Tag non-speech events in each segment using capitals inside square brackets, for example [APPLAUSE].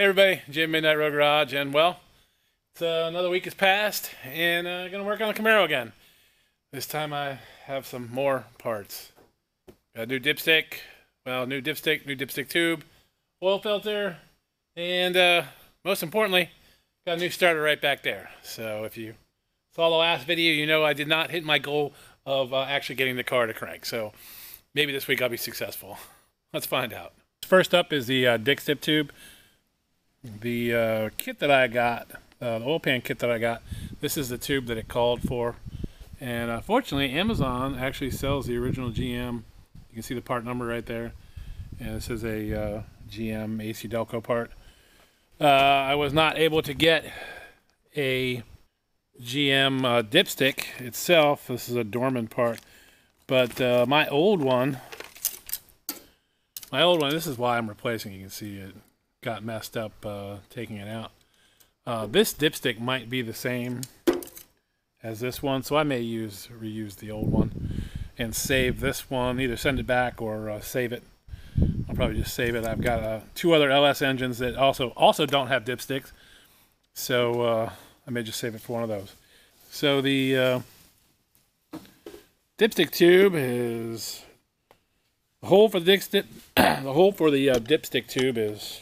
Hey everybody, Jim Midnight Road Garage, and well, it's, uh, another week has passed, and I'm uh, gonna work on the Camaro again. This time I have some more parts. Got a new dipstick, well, new dipstick, new dipstick tube, oil filter, and uh, most importantly, got a new starter right back there. So if you saw the last video, you know I did not hit my goal of uh, actually getting the car to crank. So maybe this week I'll be successful. Let's find out. First up is the uh, Dick Stip tube. The uh, kit that I got, uh, the oil pan kit that I got, this is the tube that it called for. And uh, fortunately, Amazon actually sells the original GM. You can see the part number right there. And this is a uh, GM AC Delco part. Uh, I was not able to get a GM uh, dipstick itself. This is a Dorman part. But my old one, my old one, this is why I'm replacing. You can see it got messed up uh, taking it out. Uh, this dipstick might be the same as this one, so I may use reuse the old one and save this one. Either send it back or uh, save it. I'll probably just save it. I've got uh, two other LS engines that also also don't have dipsticks, so uh, I may just save it for one of those. So the uh, dipstick tube is the hole for the dipstick. [COUGHS] the hole for the dipstick tube is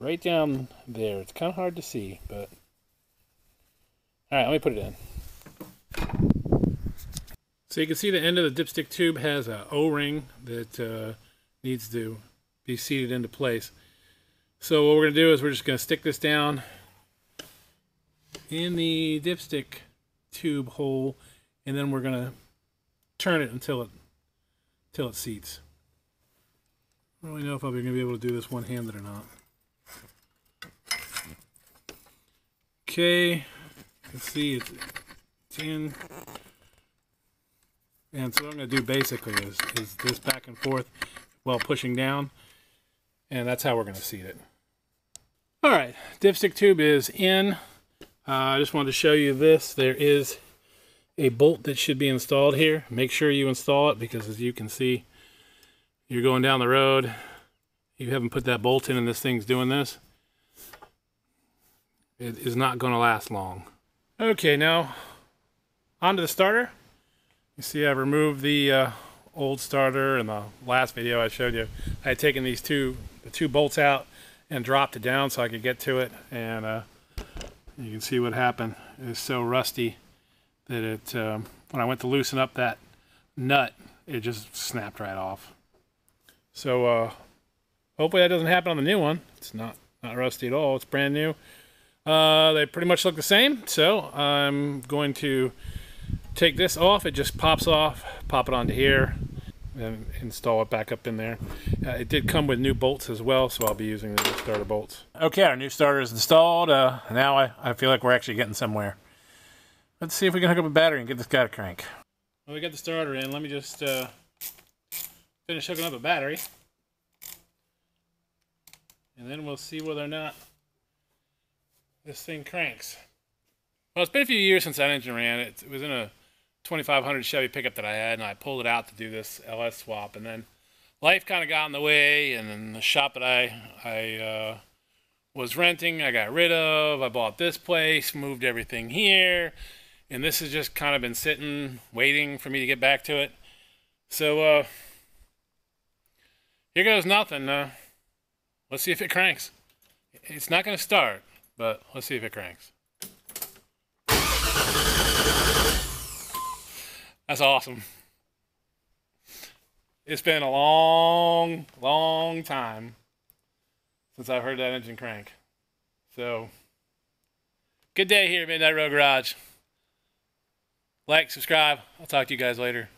right down there. It's kind of hard to see, but all right, let me put it in. So you can see the end of the dipstick tube has a O-ring that uh, needs to be seated into place. So what we're going to do is we're just going to stick this down in the dipstick tube hole, and then we're going to turn it until it until it seats. I don't really know if I'm going to be able to do this one-handed or not. Okay, you can see it's, it's in. And so what I'm going to do basically is, is this back and forth while pushing down. And that's how we're going to seat it. All right, dipstick tube is in. Uh, I just wanted to show you this. There is a bolt that should be installed here. Make sure you install it because as you can see, you're going down the road. You haven't put that bolt in and this thing's doing this it is not going to last long. Okay, now onto the starter. You see I removed the uh, old starter in the last video I showed you. I had taken these two, the two bolts out and dropped it down so I could get to it and uh, you can see what happened. It is so rusty that it, um, when I went to loosen up that nut, it just snapped right off. So uh, hopefully that doesn't happen on the new one. It's not, not rusty at all. It's brand new. Uh, they pretty much look the same, so I'm going to take this off. It just pops off, pop it onto here, and install it back up in there. Uh, it did come with new bolts as well, so I'll be using the new starter bolts. Okay, our new starter is installed. Uh, now I, I feel like we're actually getting somewhere. Let's see if we can hook up a battery and get this guy to crank. Well, we got the starter in. Let me just uh, finish hooking up a battery. And then we'll see whether or not this thing cranks. Well, it's been a few years since that engine ran. It, it was in a 2500 Chevy pickup that I had, and I pulled it out to do this LS swap. And then life kind of got in the way, and then the shop that I I uh, was renting, I got rid of. I bought this place, moved everything here, and this has just kind of been sitting, waiting for me to get back to it. So uh, here goes nothing. Uh, let's see if it cranks. It's not going to start. But let's see if it cranks. That's awesome. It's been a long, long time since I've heard that engine crank. So, good day here at Midnight Road Garage. Like, subscribe. I'll talk to you guys later.